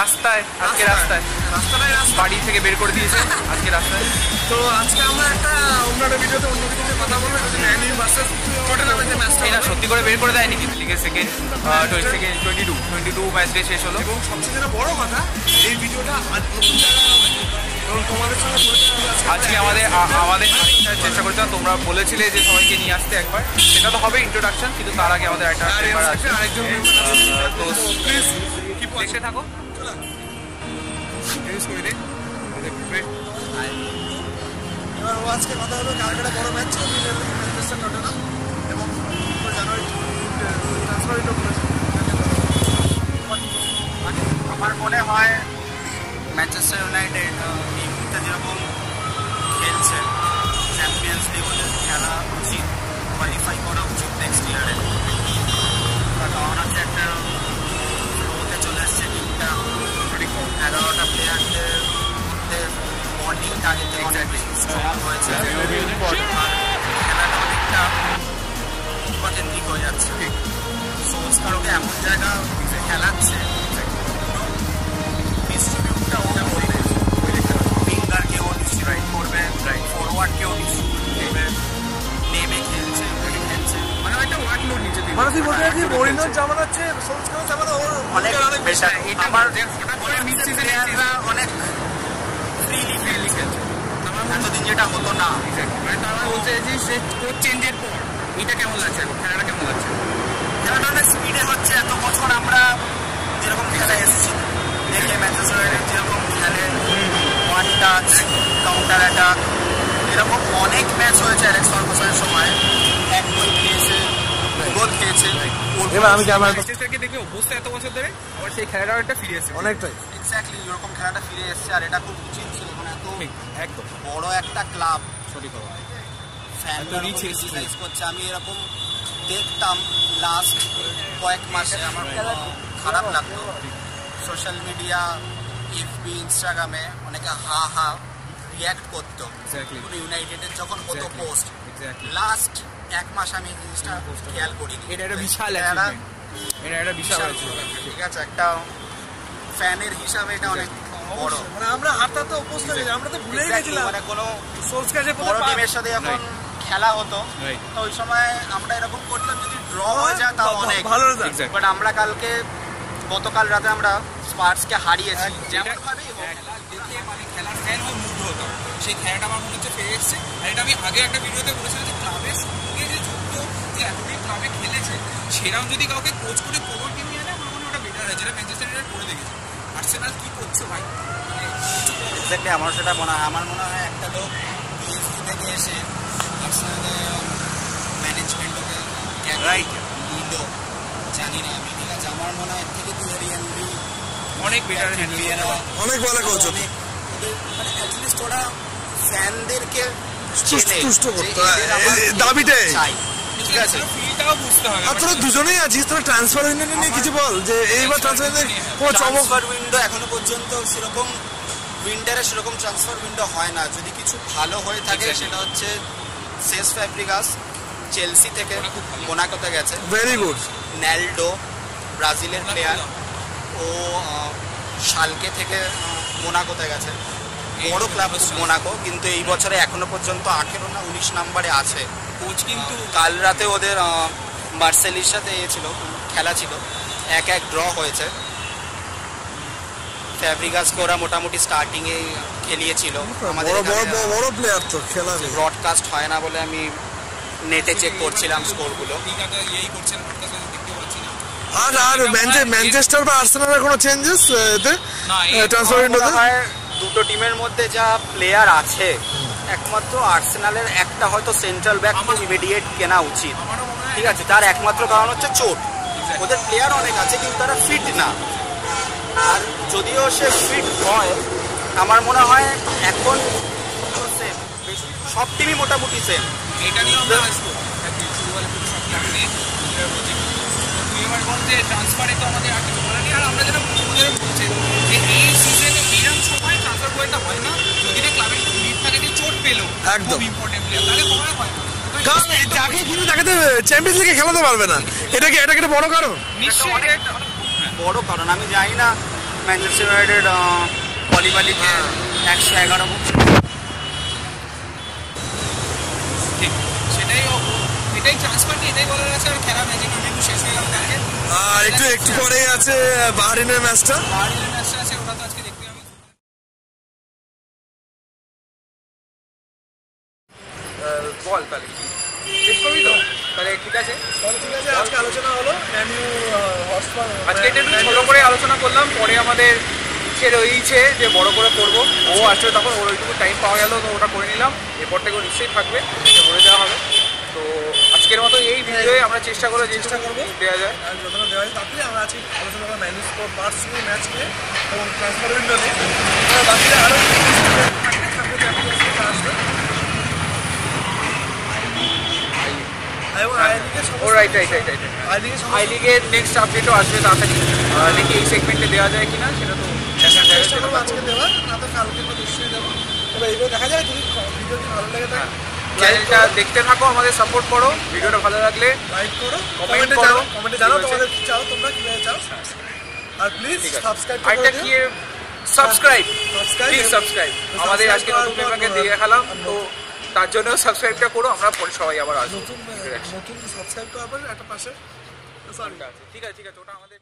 রাস্তায় আজকে রাস্তায়। রাস্তাটাই রাস্তা। বাড়ি থেকে বের করে দিয়েছে আজকে রাস্তায়। তো আজকে আমরা একটা অন্য একটা ভিডিওতে অন্য কিছু নিয়ে কথা বলব এটা ম্যানি ভার্সেস টটেনামের যে ম্যাচটা এটা সত্যি করে বের করে দেয়নি কিন্তু লিগের second second twenty two twenty two match day শেষ হলো। এবং সবচেয়ে যেটা বড় কথা এই ভিডিওটা নতুন আজকে আমাদের আমাদের চেষ্টা করছিলাম তোমরা বলেছিলে যে সবাইকে নিয়ে আসতে একবার। সেটা তো হবে ইন্ট্রোডাকশন কিন্তু তার আগে আমাদের একটা তো প্লিজ দেখতে থাকো। ইউজ করে এবার ও আজকে কথা হলো কালকে বড় ম্যাচ ছিল ম্যানচেস্টার টটেনাম এবং জানুয়ারি ট্রান্সফার আমার মনে হয় ম্যানচেস্টার ইউনাইটেড এই মুহূর্তে যেরকম খেলছে চ্যাম্পিয়ন্স লিগ খেলা উচিত। কোয়ালিফাই করা উচিত নেক্সট ইয়ারে হয়ে যাচ্ছে সংস্কারকে এমন জায়গা খেলাচ্ছে ডিস্ট্রিবিউটটা ওটা করবে। ফিঙ্গারকেও ডিস্ট্রিবিউট করবে ফরওয়ার্ডকেও ডিস্ট্রিবিউট করবে নেমে খেলছে খেলছে। মানে একটা ওয়ার্কলোড নিচে দিল মানে তুই বলতে চাইছিস মরিনোর জামানা হচ্ছে সংস্কার জামানা ওর অনেক অনেক বেটার এটা আমার হঠাৎ করে মিড সিজনে অনেক ফ্রিলি ফ্রিলি খেলছে। এতদিন যেটা হতো না। মানে তারা বলছে যে সে কোচ চেঞ্জের পর। এটা কেমন লাগছে? খেলাটা কেমন লাগছে? খেলাটা অনেক স্পিডে হচ্ছে এত বছর আমরা যেরকম খেলা এসেছি ম্যানচেস্টার ইউনাইটেড যেরকম খেলে ওয়ান টাচ কাউন্টার অ্যাটাক এরকম অনেক ম্যাচ হয়েছে অ্যালেক্স ফার্গুসনের সময়। এক গোল খেয়েছে গোল খেয়েছে এবার আমি ক্যামেরা ম্যানচেস্টারকে দেখে অভ্যস্ত এত বছর ধরে আবার সেই খেলাটাও একটা ফিরে এসেছে। অনেকটাই। এক্স্যাক্টলি এরকম খেলাটা ফিরে এসেছে আর এটা খুব উচিত ছিল মানে এত একদম। বড় একটা ক্লাব সঠিক ফ্যান। ইউটিলাইজ করছে। আমি এরকম দেখতাম লাস্ট কয়েক মাসে আমার খারাপ লাগতো। সোশ্যাল মিডিয়া এফবি ইনস্টাগ্রামে অনেকে হা হা রিয়াক্ট করতো. ইউনাইটেডের যখন হতো পোস্ট. লাস্ট এক মাস আমি জিনিসটা খেয়াল করিনি। এটা একটা বিশাল এরা এটা একটা বিশাল ঠিক আছে একটা ফ্যানের হিসাবে এটা অনেক বড়। মানে আমরা হাতটাতে অভ্যস্ত হয়ে আমরা তো ভুলেই গেছিলাম। মানে কোনো সংস্কার যে বড় টিমের সাথে যখন খেলা হতো। তো ওই সময় আমরা এরকম করতাম যদি ড্র হয়ে যায় তাও অনেক। ভালো বাট আমরা কালকে গতকাল রাতে আমরা স্পার্সকে হারিয়েছি। যেমন এটা- ভাবেই খেলা দেখে মানে সেই খেলাটা আমার মনে হচ্ছে ফিরে এসছে। আর এটা আমি আগে একটা ভিডিওতে বলেছিলাম যে ক্লাবের সঙ্গে যে যুক্ত যে এতদিন ক্লাবে খেলেছে সেরাম যদি কাউকে কোচ করে আমার মনে ওটা বেটার হয়। যেটা ম্যানচেস্টার ইউনাইটেড করে দেখেছে। আর্সেনাল কি করছে ভাই? এক্স্যাক্টলি আমার সেটা মনে হয় আমার মনে হয় একটা লোক পিএসজি থেকে এসে আর্সেনালের ম্যানেজমেন্টকে Right. নিল জানি না আমি ঠিক আছে। আমার মনে হয় থেকে অনেক বেটার হ্যান্ডেল অনেক ভালো মানে অ্যাটলিস্ট ওরা ফ্যানদেরকে তুষ্ট- তুষ্ট করতো, দাবিটাই। ঠিক আছে। তোরা দুজনেই আছিস তোরা ট্রান্সফার ইউনিয়নে নিয়ে কিছু বল যে এইবার ট্রান্সফার কোনো চমক। ট্রান্সফার উইন্ডো এখনও পর্যন্ত সেরকম উইন্টারে সেরকম ট্রান্সফার উইন্ডো হয় না। যদি কিছু ভালো হয়ে থাকে সেটা হচ্ছে সেস ফ্যাব্রিকাস চেলসি থেকে মোনাকোতে গেছে। ভেরি গুড ন্যালডো ব্রাজিলের প্লেয়ার ও শালকে থেকে মোনাকোতে গেছে। বড় ক্লাব মোনাকো কিন্তু এই বছরে এখনও পর্যন্ত আঠেরো না উনিশ নাম্বারে আছে। কোচ কিন্তু কাল রাতে ওদের মার্সেলির সাথে এ ছিল খেলা ছিল। এক এক ড্র হয়েছে। ফ্যাব্রিগাসকে ওরা মোটামুটি স্টার্টিংয়ে খেলিয়েছিল। আমাদের বড় প্লেয়ার তো খেলা ব্রডকাস্ট হয় না বলে আমি নেটে চেক করছিলাম স্কোরগুলো আর আর ম্যানচেস্টার বা আর্সেনালের কোনো চেঞ্জেস এতে? ট্রান্সফার আমার মনে উইন্ডোতে হয় দুটো টিমের মধ্যে যা প্লেয়ার আছে একমাত্র আর্সেনালের একটা হয়তো সেন্ট্রাল ব্যাক ইমিডিয়েট কেনা উচিত। ঠিক আছে তার একমাত্র কারণ হচ্ছে চোট। ওদের প্লেয়ার অনেক আছে কিন্তু তারা ফিট না। আর যদিও সে ফিট হয় আমার মনে হয় টিমই মোটামুটি সেম এটা নিয়ে আমরা আসব ট্রান্সফারে তো আমাদের আর কিছু বলার নেই। আর আমরা যেটা বলছে যে এই সিজনে সময় ট্রান্সফার করতে হয় না। যদি না ক্লাবের লিড থাকে যে চোট পেল একদম। ইম্পর্টেন্ট প্লেয়ার তাহলে হয়। না কারণ যাকে কিনে তাকে তো চ্যাম্পিয়ন্স লিগে খেলাতে পারবে না। এটা কি এটা কি বড় কারণ? নিশ্চয়ই বড় কারণ। আমি জানি না ম্যানচেস্টার ইউনাইটেড একশো এগারো ঠিক। সেটাই এটাই ট্রান্সফার নিয়ে এটাই বলার আছে আর খেলা ম্যাজিক কিন্তু শেষ হয়ে আর একটু একটু পরেই আছে বাহারিনের ম্যাচটা বাহারিনের ম্যাচটা আছে ওটা তো আজকে দেখতে হবে। বল তাহলে। করবি তো? তাহলে ঠিক আছে? তাহলে ঠিক আছে আজকে আলোচনা হলো আজকে এটা একটু ছোটো করে আলোচনা করলাম পরে আমাদের ইচ্ছে রয়েছে যে বড় করে করব। ও আসলে তখন ওর ওইটুকু টাইম পাওয়া গেল তো ওটা করে নিলাম। এরপর থেকে ও নিশ্চয়ই থাকবে সেটা বলে দেওয়া হবে তো আজকের মতো এই ভিডিওয়ে আমরা চেষ্টা করব চেষ্টা করব দেওয়া যায়। যতটা দেওয়া হয় তারপরে আমরা আজকে আলোচনা করলাম ম্যানইউ স্পোর্ট পার্টস নিয়ে ম্যাচ নিয়ে এবং ট্রান্সফার উইন্ডো নিয়ে আর বাকিরা আরও থাকবে থাকবে আসবে। আই লিগের নেক্সট আপডেটও আসবে তাড়াতাড়ি দেখি এই সেগমেন্টে দেওয়া যায় কিনা সেটা তো চেষ্টা করব তো- আজকে দেওয়ার না তো কালকে নিশ্চয়ই দেবো। তবে এইগুলো দেখা যায় যদি ভিডিওটি ভালো লেগে থাকে চ্যানেলটা দেখতে থাকো আমাদের সাপোর্ট করো ভিডিওটা ভালো লাগলে লাইক করো কমেন্টে করো। কমেন্টে জানাও তোমাদের কি চাও তোমরা কীভাবে চাও। আর প্লিজ সাবস্ক্রাইব করে কি সাবস্ক্রাইব সাবস্ক্রাইব প্লিজ সাবস্ক্রাইব আমাদের আজকে নতুন মেম্বারকে। দিয়ে দেখালাম তো তার জন্য সাবস্ক্রাইবটা করো আমরা পরে সবাই আবার আসব। নতুন নতুন সাবস্ক্রাইব করার একটা পাশে। সরি ঠিক আছে ঠিক আছে ওটা আমাদের